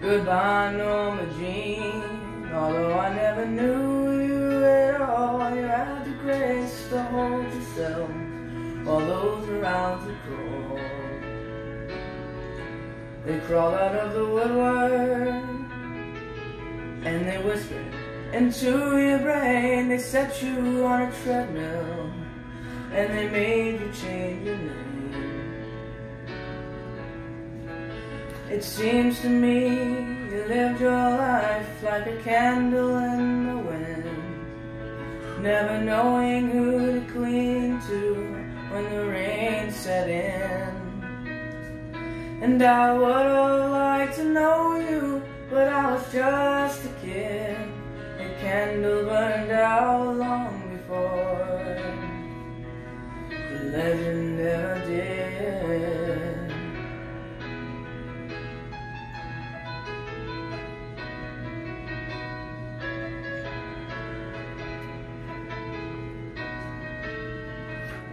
Goodbye, Norma Jean. Although I never knew you at all, you had the grace to hold yourself while those around you crawled. They crawled out of the woodwork and they whispered into your brain. They set you on a treadmill and they made you It seems to me you lived your life like a candle in the wind, never knowing who to cling to when the rain set in. And I would have liked to know you, but I was just a kid. A candle burned out long before the legend ever did.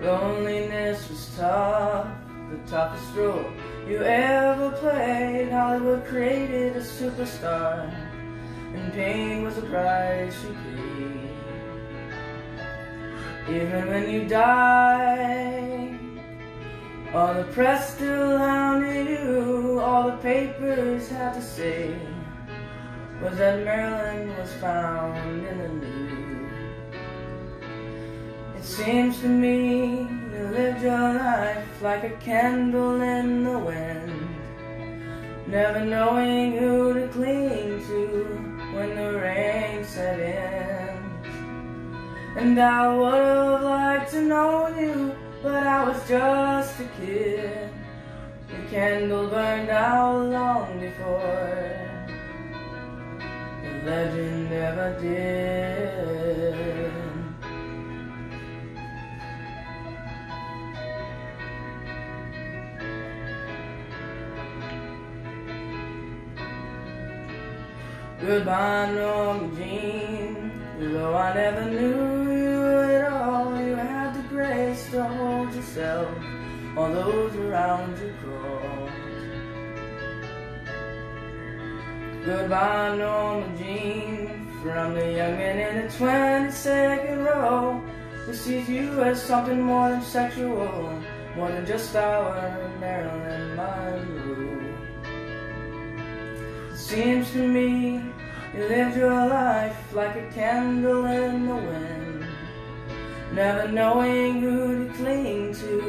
Loneliness was tough, the toughest role you ever played. Hollywood created a superstar, and pain was a price you paid. Even when you died, all the press still hounded you. All the papers had to say was that Marilyn was found in the seems to me you lived your life like a candle in the wind, never knowing who to cling to when the rain set in. And I would have liked to know you, but I was just a kid. The candle burned out long before the legend ever did. Goodbye, Norma Jean. Though I never knew you at all, you had the grace to hold yourself while those around you crawled. Goodbye, Norma Jean. From the young man in the 22nd row who sees you as something more than sexual, more than just our Marilyn Monroe. Seems to me you lived your life like a candle in the wind, never knowing who to cling to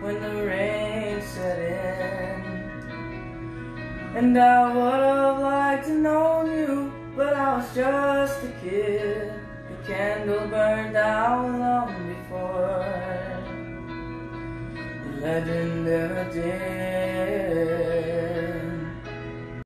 when the rain set in. And I would have liked to know you, but I was just a kid. The candle burned out long before the legend ever did.